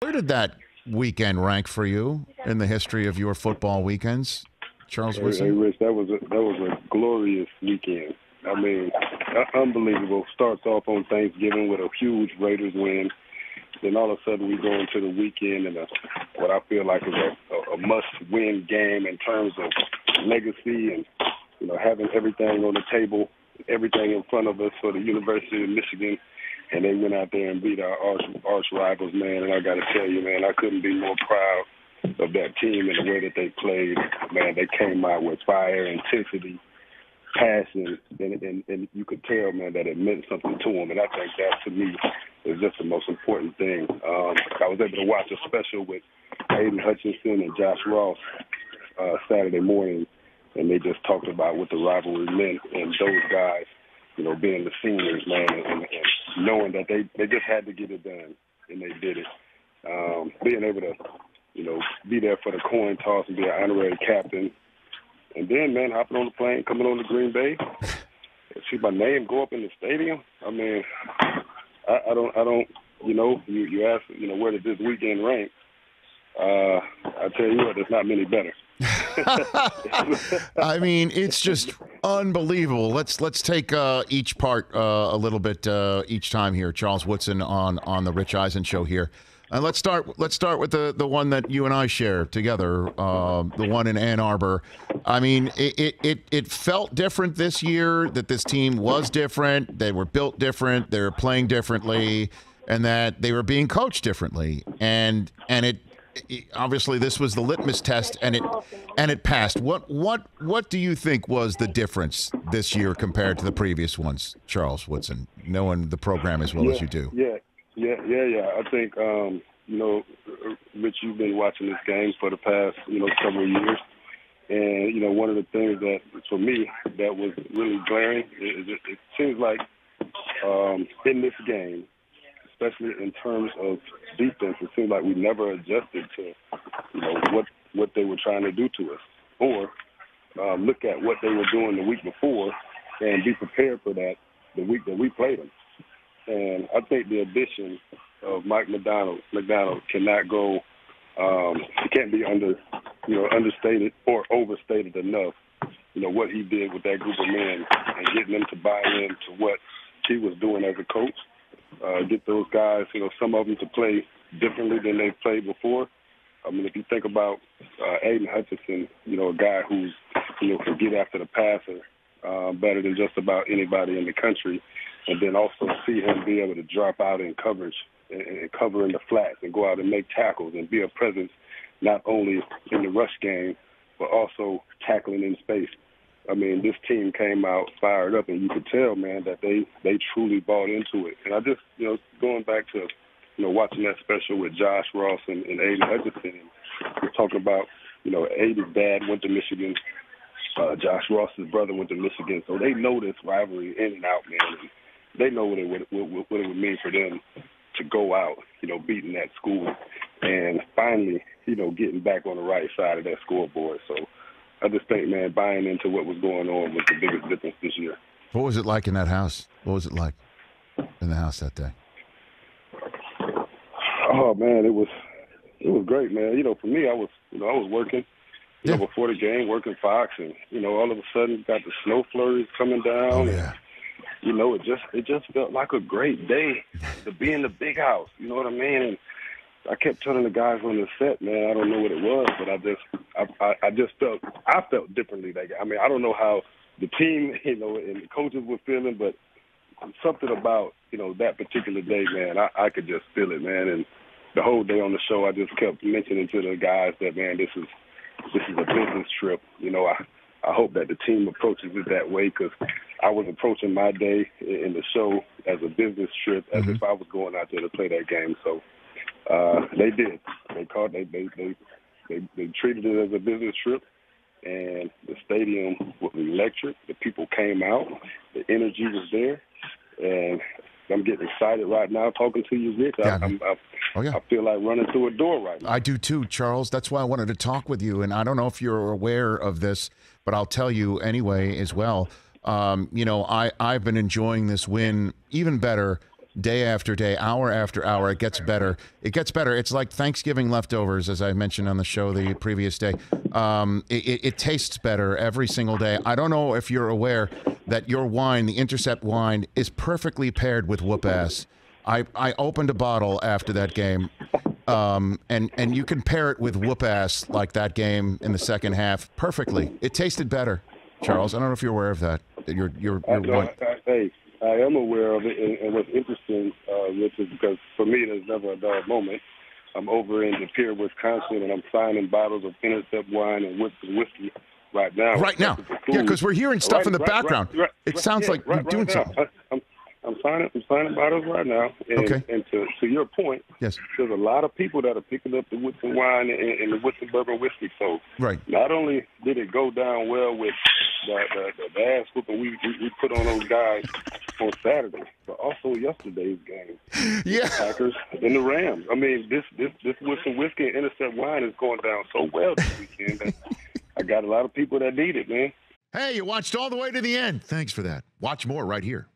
Where did that weekend rank for you in the history of your football weekends, Charles Hey, Woodson? hey, Rich, that was a, that was a glorious weekend. I mean, unbelievable. Starts off on Thanksgiving with a huge Raiders win. Then all of a sudden we go into the weekend and a, what I feel like is a, a, a must-win game in terms of legacy and you know having everything on the table, everything in front of us for the University of Michigan. And they went out there and beat our arch, arch rivals, man. And I got to tell you, man, I couldn't be more proud of that team and the way that they played. Man, they came out with fire, intensity, passion, and, and, and you could tell, man, that it meant something to them. And I think that, to me, is just the most important thing. Um, I was able to watch a special with Aidan Hutchinson and Josh Ross uh, Saturday morning, and they just talked about what the rivalry meant and those guys, you know, being the seniors, man, and, and knowing that they, they just had to get it done, and they did it. Um, being able to, you know, be there for the coin toss and be an honorary captain. And then, man, hopping on the plane, coming on to Green Bay, see my name go up in the stadium. I mean, I, I don't, I don't, you know, you you ask, you know, where did this weekend rank? Uh, I tell you what, there's not many better. I mean, it's just unbelievable. Let's let's take uh, each part uh, a little bit uh, each time here. Charles Woodson on on the Rich Eisen show here. And let's start. Let's start with the, the one that you and I share together, uh, the one in Ann Arbor. I mean, it, it, it, felt different this year. That this team was different. They were built different. They were playing differently, and that they were being coached differently. And and it obviously this was the litmus test, and it and it passed. What what what do you think was the difference this year compared to the previous ones, Charles Woodson? Knowing the program as well yeah, as you do. Yeah, yeah, yeah, yeah. I think um, you know, Rich, you've been watching this game for the past you know several years, and you know one of the things that for me that was really glaring is it, it seems like um, in this game, especially in terms of defense, it seems like we never adjusted to you know what what they were trying to do to us, or uh, look at what they were doing the week before and be prepared for that the week that we played them. And I think the addition of Mike Macdonald Macdonald cannot go um can't be under you know, understated or overstated enough, you know, what he did with that group of men and getting them to buy into what he was doing as a coach. Uh, get those guys, you know, some of them to play differently than they've played before. I mean, if you think about uh, Aidan Hutchinson, you know, a guy who's, you know, can get after the passer uh, better than just about anybody in the country, and then also see him be able to drop out in coverage and, and cover in the flats and go out and make tackles and be a presence not only in the rush game but also tackling in space. I mean, this team came out fired up, and you could tell, man, that they they truly bought into it. And I just, you know, going back to, you know, watching that special with Josh Ross and, and Aidan Hutchinson, we're talking about, you know, Aidan's dad went to Michigan, uh, Josh Ross's brother went to Michigan, so they know this rivalry in and out, man. And they know what it would what, what it would mean for them to go out, you know, beating that school, and finally, you know, getting back on the right side of that scoreboard. So. I just think, man, buying into what was going on was the biggest difference this year. What was it like in that house? What was it like in the house that day? Oh man, it was it was great, man. You know, for me, I was you know I was working, you Yeah. know, before the game, working Fox, and you know, all of a sudden got the snow flurries coming down. Oh and, yeah. you know, it just it just felt like a great day to be in the big house. You know what I mean? And I kept telling the guys on the set, man, I don't know what it was, but I just I I, I just felt I felt differently Like, I mean, I don't know how the team, you know, and the coaches were feeling, but something about, you know, that particular day, man, I, I could just feel it, man. And the whole day on the show I just kept mentioning to the guys that man, this is this is a business trip. You know, I I hope that the team approaches it that way because I was approaching my day in the show as a business trip, as mm-hmm. if I was going out there to play that game. So uh, they did. They called. They they they they, they treated it as a business trip, and the stadium was electric. The people came out. The energy was there, and I'm getting excited right now talking to you, Rick. I, Yeah. I'm, I, Oh yeah. I feel like running through a door right now. I do too, Charles. That's why I wanted to talk with you. And I don't know if you're aware of this, but I'll tell you anyway as well. Um, you know, I, I've been enjoying this win even better day after day, hour after hour. It gets better. It gets better. It's like Thanksgiving leftovers, as I mentioned on the show the previous day. Um, it, it, it tastes better every single day. I don't know if you're aware that your wine, the Intercept wine, is perfectly paired with whoop ass. I, I opened a bottle after that game, um, and and you can pair it with whoop ass like that game in the second half perfectly. It tasted better, Charles. I don't know if you're aware of that. Your your your wine. Hey, I am aware of it, and, and what's interesting, uh, Rich, is because for me, there's never a dull moment. I'm over in De Pere, Wisconsin, and I'm signing bottles of Intercept wine and whiskey right now. Right now, yeah, because we're hearing stuff right, in the right, background. Right, it sounds yeah, like you're doing something. I'm, I'm signing. I'm signing bottles right now. And, Okay. And to to your point, Yes. there's a lot of people that are picking up the Woodson wine and, and the Woodson bourbon whiskey. So Right. not only did it go down well with the the, the, the ass whooping we, we we put on those guys on Saturday, but also yesterday's game, Yeah. Packers and the Rams. I mean, this this this Woodson whiskey and Intercept wine is going down so well this weekend. that I got a lot of people that need it, man. Hey, you watched all the way to the end. Thanks for that. Watch more right here.